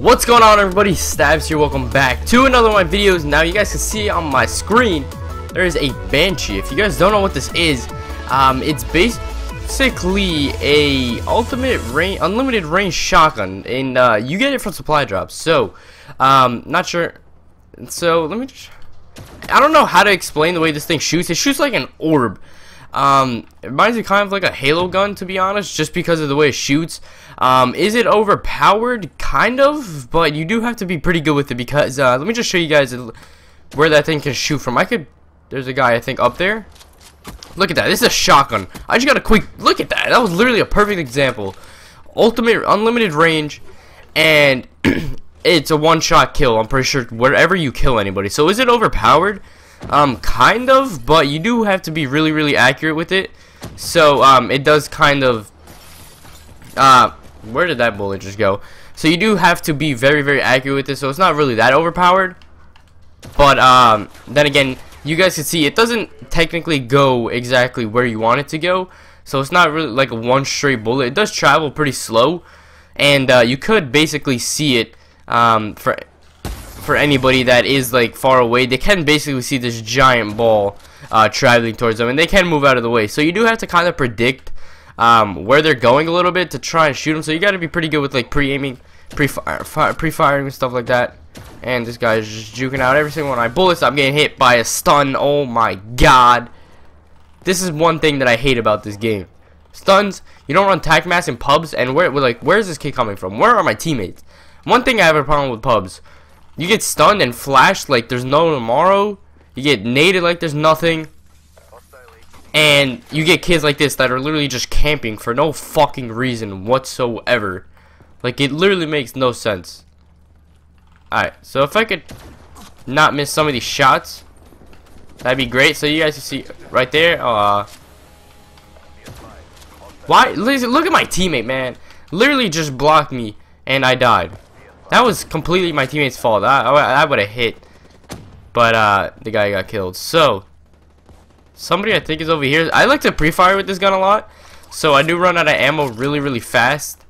What's going on everybody, Stabz here, welcome back to another one of my videos. Now you guys can see on my screen, there is a Banshii. If you guys don't know what this is, um, it's basically a ultimate range, unlimited range shotgun, and uh, you get it from supply drops. So, um, not sure, so let me just, I don't know how to explain the way this thing shoots. It shoots like an orb. Um, it reminds me kind of like a Halo gun, to be honest, just because of the way it shoots. Um, is it overpowered? Kind of, but you do have to be pretty good with it because, uh, let me just show you guys where that thing can shoot from. I could, there's a guy, I think, up there. Look at that. This is a shotgun. I just got a quick, look at that. That was literally a perfect example. Ultimate, unlimited range, and it's a one-shot kill. I'm pretty sure wherever you kill anybody. So is it overpowered? Um, kind of, but you do have to be really, really accurate with it. So, um, it does kind of, uh, where did that bullet just go? So you do have to be very, very accurate with this. So it's not really that overpowered. But, um, then again, you guys can see it doesn't technically go exactly where you want it to go. So it's not really like a one straight bullet. It does travel pretty slow. And, uh, you could basically see it, um, for for anybody that is like far away they can basically see this giant ball uh, traveling towards them and they can move out of the way. So you do have to kind of predict um, where they're going a little bit to try and shoot them. So you got to be pretty good with like pre-aiming pre-firing pre and stuff like that. And this guy is just juking out every single one. Of my bullets I'm getting hit by a stun. Oh my god. This is one thing that I hate about this game. Stuns you don't run tac mask in pubs and where like where's this kid coming from? Where are my teammates? One thing I have a problem with pubs you get stunned and flashed like there's no tomorrow. You get naded like there's nothing. And you get kids like this that are literally just camping for no fucking reason whatsoever. Like, it literally makes no sense. Alright, so if I could not miss some of these shots, that'd be great. So you guys can see right there. Uh, why? Look at my teammate, man. Literally just blocked me, and I died. That was completely my teammate's fault. I, I, I would have hit. But uh, the guy got killed. So, somebody I think is over here. I like to pre-fire with this gun a lot. So, I do run out of ammo really, really fast.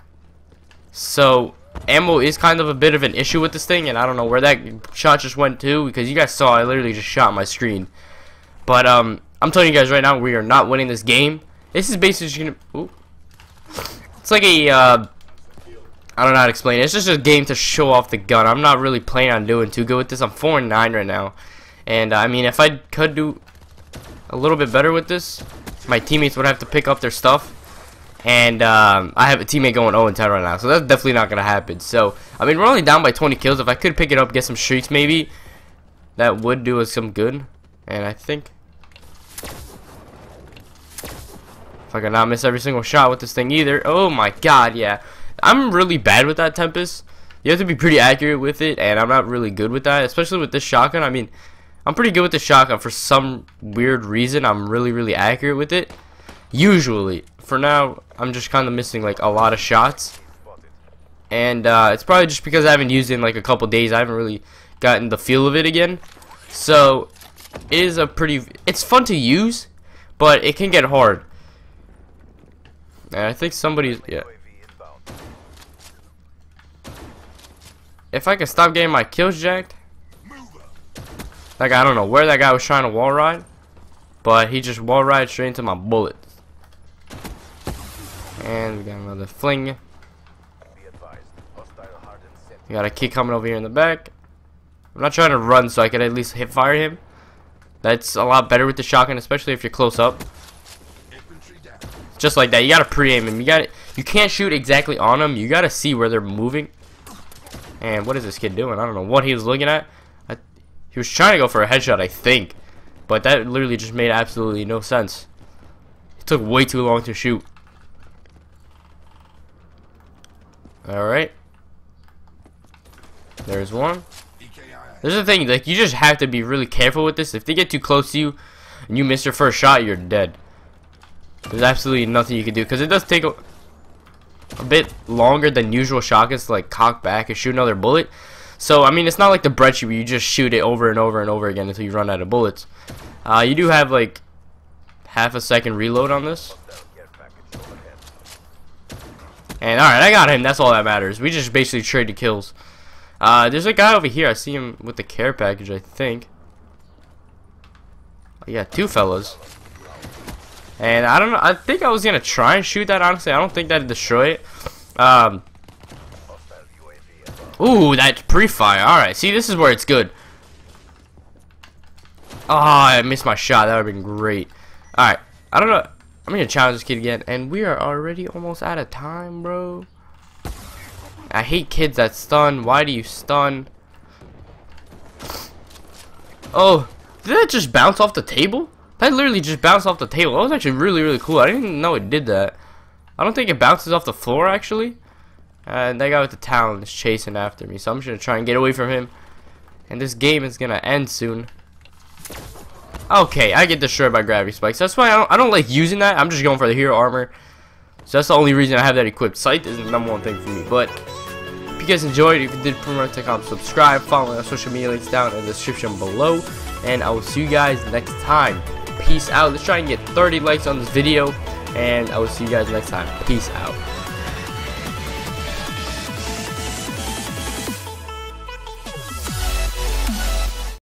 So, ammo is kind of a bit of an issue with this thing. And I don't know where that shot just went to. Because you guys saw I literally just shot my screen. But, um, I'm telling you guys right now, we are not winning this game. This is basically gonna... Ooh. It's like a, uh, I don't know how to explain it. It's just a game to show off the gun. I'm not really planning on doing too good with this. I'm 4 and 9 right now. And, uh, I mean, if I could do a little bit better with this, my teammates would have to pick up their stuff. And um, I have a teammate going 0 and 10 right now. So that's definitely not going to happen. So, I mean, we're only down by 20 kills. If I could pick it up, get some streaks maybe, that would do us some good. And I think... If I could not miss every single shot with this thing either. Oh my god, yeah. I'm really bad with that Tempest. You have to be pretty accurate with it, and I'm not really good with that, especially with this shotgun. I mean, I'm pretty good with the shotgun. For some weird reason, I'm really, really accurate with it. Usually. For now, I'm just kind of missing, like, a lot of shots. And uh, it's probably just because I haven't used it in, like, a couple days. I haven't really gotten the feel of it again. So, it is a pretty... It's fun to use, but it can get hard. And I think somebody's... Yeah. If I could stop getting my kills jacked. Like, I don't know where that guy was trying to wall ride. But he just wall ride straight into my bullets. And we got another fling. We got a kid coming over here in the back. I'm not trying to run so I can at least hip fire him. That's a lot better with the shotgun, especially if you're close up. Just like that. You gotta pre-aim him. You got You can't shoot exactly on them. You gotta see where they're moving. And what is this kid doing? I don't know what he was looking at. I, he was trying to go for a headshot, I think. But that literally just made absolutely no sense. It took way too long to shoot. Alright. There's one. There's the thing, like, you just have to be really careful with this. If they get too close to you and you miss your first shot, you're dead. There's absolutely nothing you can do. Because it does take a bit longer than usual shotguns to like cock back and shoot another bullet. So, I mean, it's not like the Brecci where you just shoot it over and over and over again until you run out of bullets. Uh, you do have like half a second reload on this. And alright, I got him. That's all that matters. We just basically traded kills. Uh, there's a guy over here. I see him with the care package, I think. Oh, yeah, two fellows. And I don't know. I think I was gonna try and shoot that. Honestly, I don't think that'd destroy it. Um. Ooh, that's pre-fire. All right. See, this is where it's good. Oh, I missed my shot. That would have been great. All right. I don't know. I'm gonna challenge this kid again, and we are already almost out of time, bro. I hate kids that stun. Why do you stun? Oh, did that just bounce off the table? That literally just bounced off the table. That was actually really, really cool. I didn't know it did that. I don't think it bounces off the floor, actually. And that guy with the talon is chasing after me. So I'm just going to try and get away from him. And this game is going to end soon. Okay, I get destroyed by gravity spikes. That's why I don't, I don't like using that. I'm just going for the hero armor. So that's the only reason I have that equipped. Sight is the number one thing for me. But if you guys enjoyed, if you did, promote, take on, subscribe, follow my social media links down in the description below. And I will see you guys next time peace out. Let's try and get 30 likes on this video. And I will see you guys next time. Peace out.